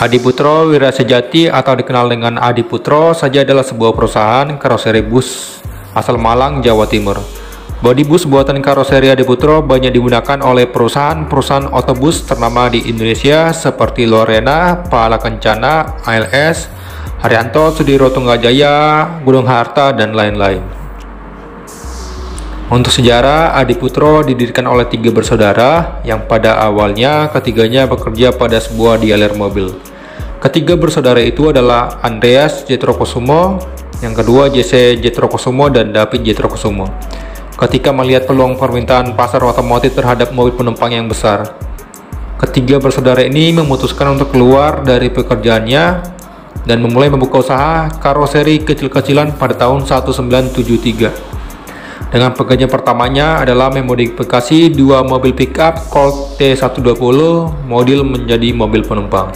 Adiputro Wira Sejati atau dikenal dengan Adiputro saja adalah sebuah perusahaan karoseri bus asal Malang, Jawa Timur. Bodi bus buatan karoseri Adiputro banyak digunakan oleh perusahaan-perusahaan otobus ternama di Indonesia seperti Lorena, Pala Kencana, ALS, Haryanto, Sudiro Tunggajaya, Gunung Harta, dan lain-lain. Untuk sejarah, Adiputro didirikan oleh tiga bersaudara yang pada awalnya ketiganya bekerja pada sebuah dealer mobil. Ketiga bersaudara itu adalah Andreas Jetrokosumo, yang kedua JC Jetrokosumo dan David Jetrokosumo. Ketika melihat peluang permintaan pasar otomotif terhadap mobil penumpang yang besar, ketiga bersaudara ini memutuskan untuk keluar dari pekerjaannya dan memulai membuka usaha karoseri kecil-kecilan pada tahun 1973. Dengan pekerjaan pertamanya adalah memodifikasi dua mobil pickup Colt T120 model menjadi mobil penumpang.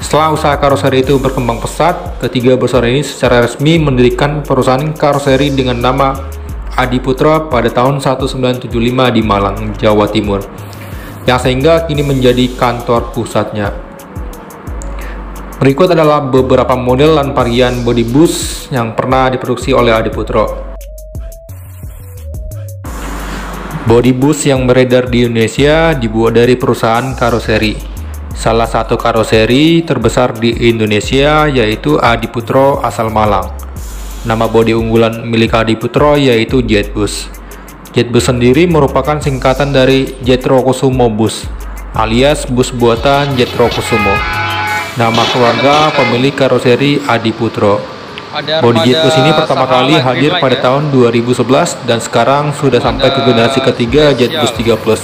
Setelah usaha karoseri itu berkembang pesat, ketiga bersaudara ini secara resmi mendirikan perusahaan karoseri dengan nama Adi Putra pada tahun 1975 di Malang, Jawa Timur, yang sehingga kini menjadi kantor pusatnya. Berikut adalah beberapa model dan varian body bus yang pernah diproduksi oleh Adi Putro. Body bus yang beredar di Indonesia dibuat dari perusahaan karoseri. Salah satu karoseri terbesar di Indonesia yaitu Adiputro asal Malang. Nama bodi unggulan milik Adiputro yaitu Jetbus. Jetbus sendiri merupakan singkatan dari Jetro Kusumo Bus alias bus buatan Jetro Kusumo. Nama keluarga pemilik karoseri Adiputro. Body Jet ini pertama kali hadir pada ya? tahun 2011 dan sekarang sudah sampai ke generasi ketiga Jet Bus 3 Plus.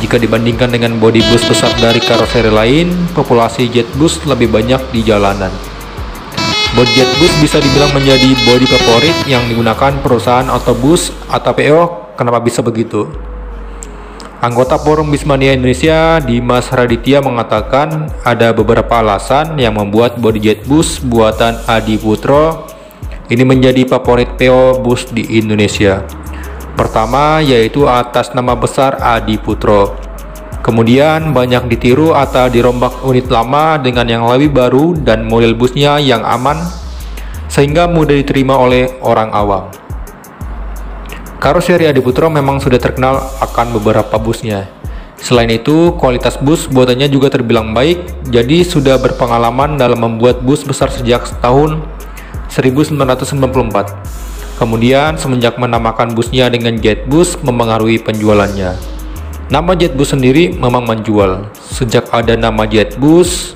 Jika dibandingkan dengan body bus besar dari karoseri lain, populasi jet bus lebih banyak di jalanan. Body jet bus bisa dibilang menjadi body favorit yang digunakan perusahaan otobus atau PO. Kenapa bisa begitu? Anggota Forum Bismania Indonesia, Dimas Raditya mengatakan ada beberapa alasan yang membuat bodyjet bus buatan Adi Putro ini menjadi favorit PO bus di Indonesia. Pertama yaitu atas nama besar Adi Putro. Kemudian banyak ditiru atau dirombak unit lama dengan yang lebih baru dan model busnya yang aman sehingga mudah diterima oleh orang awam. Karoseri Adiputro memang sudah terkenal akan beberapa busnya. Selain itu, kualitas bus buatannya juga terbilang baik, jadi sudah berpengalaman dalam membuat bus besar sejak tahun 1994. Kemudian, semenjak menamakan busnya dengan Jet Bus mempengaruhi penjualannya. Nama Jet Bus sendiri memang menjual. Sejak ada nama Jet Bus,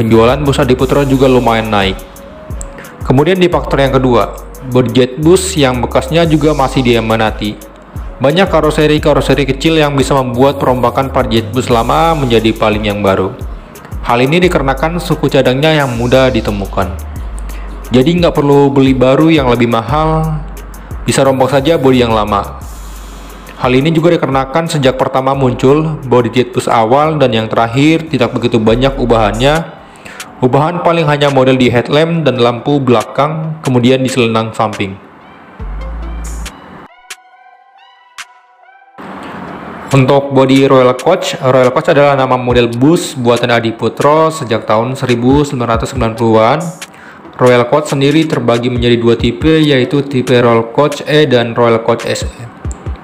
penjualan bus Adiputro juga lumayan naik. Kemudian di faktor yang kedua, Berjet bus yang bekasnya juga masih diamanati. Banyak karoseri-karoseri kecil yang bisa membuat perombakan jet bus lama menjadi paling yang baru. Hal ini dikarenakan suku cadangnya yang mudah ditemukan. Jadi nggak perlu beli baru yang lebih mahal, bisa rombak saja bodi yang lama. Hal ini juga dikarenakan sejak pertama muncul, body jet bus awal dan yang terakhir tidak begitu banyak ubahannya Ubahan paling hanya model di headlamp dan lampu belakang, kemudian di selenang samping. Untuk body Royal Coach, Royal Coach adalah nama model bus buatan Adi Putro sejak tahun 1990-an. Royal Coach sendiri terbagi menjadi dua tipe, yaitu tipe Royal Coach E dan Royal Coach SE.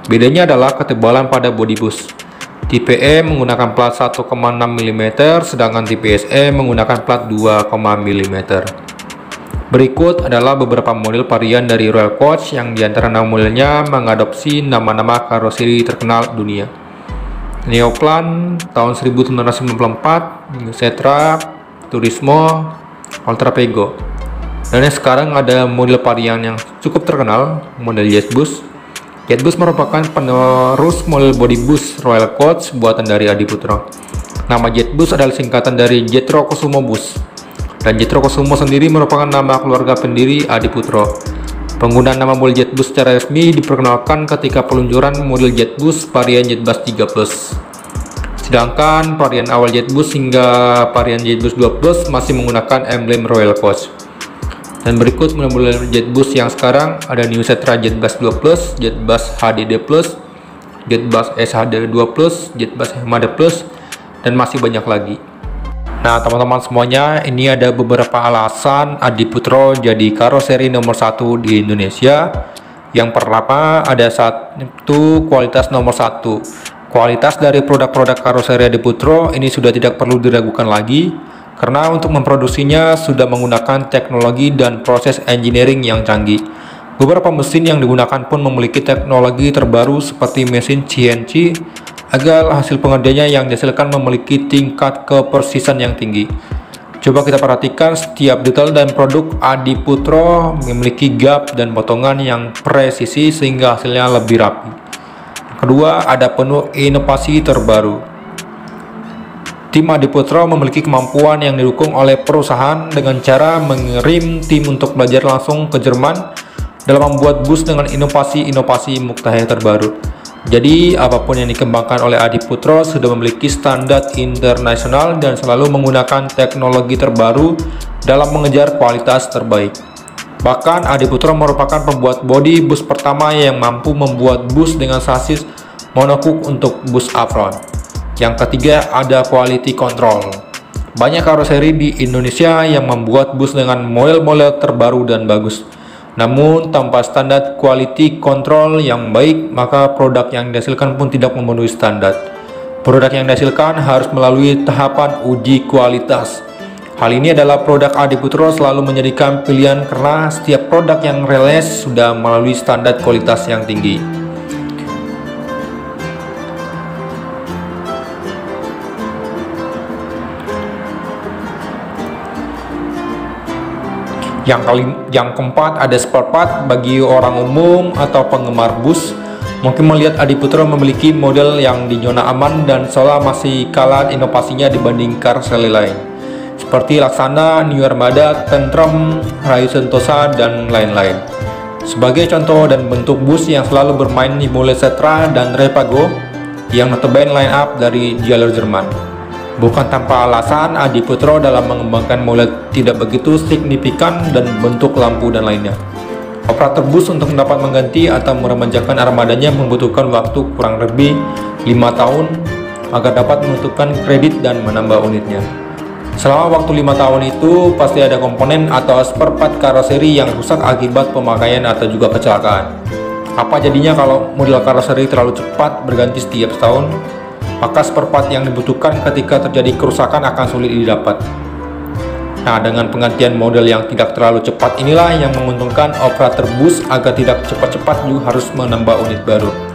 Bedanya adalah ketebalan pada body bus. Tipe E menggunakan plat 1,6 mm, sedangkan tipe SE menggunakan plat 2, mm. Berikut adalah beberapa model varian dari Royal Coach yang di antara nama modelnya mengadopsi nama-nama karoseri terkenal dunia. Neoplan tahun 1994, Setra, Turismo, Ultra Pego. Dan sekarang ada model varian yang cukup terkenal, model Jetbus Jetbus merupakan penerus model body bus Royal Coach buatan dari Adi Putra. Nama Jetbus adalah singkatan dari Jetro Kusumo Bus. Dan Jetro Kusumo sendiri merupakan nama keluarga pendiri Adi Putra. Penggunaan nama model Jetbus secara resmi diperkenalkan ketika peluncuran model Jetbus varian Jetbus 3 Plus. Sedangkan varian awal Jetbus hingga varian Jetbus 2 Plus masih menggunakan emblem Royal Coach. Dan berikut model-model Jetbus yang sekarang ada New Setra Jetbus 2 Plus, Jetbus HDD Plus, Jetbus SHD 2 Plus, Jetbus Hemada Plus, dan masih banyak lagi. Nah teman-teman semuanya ini ada beberapa alasan Adi Putro jadi karoseri nomor satu di Indonesia. Yang pertama ada satu kualitas nomor satu. Kualitas dari produk-produk karoseri Adi Putro ini sudah tidak perlu diragukan lagi Karena untuk memproduksinya sudah menggunakan teknologi dan proses engineering yang canggih Beberapa mesin yang digunakan pun memiliki teknologi terbaru seperti mesin CNC agar hasil pengerjanya yang dihasilkan memiliki tingkat kepersisan yang tinggi. Coba kita perhatikan setiap detail dan produk Adi Putro memiliki gap dan potongan yang presisi sehingga hasilnya lebih rapi. Kedua, ada penuh inovasi terbaru. Tim Adi Putro memiliki kemampuan yang didukung oleh perusahaan dengan cara mengirim tim untuk belajar langsung ke Jerman dalam membuat bus dengan inovasi-inovasi mutakhir terbaru. Jadi, apa pun yang dikembangkan oleh Adi Putro sudah memiliki standar internasional dan selalu menggunakan teknologi terbaru dalam mengejar kualitas terbaik. Bahkan, Adi Putro merupakan pembuat bodi bus pertama yang mampu membuat bus dengan sasis monocoque untuk bus Afron. Yang ketiga, ada quality control. Banyak karoseri di Indonesia yang membuat bus dengan model-model terbaru dan bagus. Namun tanpa standar quality control yang baik, maka produk yang dihasilkan pun tidak memenuhi standar. Produk yang dihasilkan harus melalui tahapan uji kualitas. Hal ini adalah produk Adi Putro selalu menjadikan pilihan karena setiap produk yang rilis sudah melalui standar kualitas yang tinggi. Yang kali, yang keempat ada spare part bagi orang umum atau penggemar bus. Mungkin melihat Adi Putra memiliki model yang dinyona aman dan seolah masih kalah inovasinya dibanding car lain. Seperti Laksana, New Armada, Tentrum, Rayu Sentosa, dan lain-lain. Sebagai contoh dan bentuk bus yang selalu bermain di Mole Setra dan Repago yang notabene line up dari jalur Jerman. Bukan tanpa alasan, Adi Putro dalam mengembangkan molet tidak begitu signifikan dan bentuk lampu dan lainnya. Operator bus untuk dapat mengganti atau meremajakan armadanya membutuhkan waktu kurang lebih 5 tahun agar dapat menentukan kredit dan menambah unitnya. Selama waktu 5 tahun itu, pasti ada komponen atau spare part karoseri yang rusak akibat pemakaian atau juga kecelakaan. Apa jadinya kalau model karoseri terlalu cepat berganti setiap tahun? Maka spare part yang dibutuhkan ketika terjadi kerusakan akan sulit didapat. Nah, dengan penggantian model yang tidak terlalu cepat inilah yang menguntungkan operator bus agar tidak cepat-cepat juga harus menambah unit baru.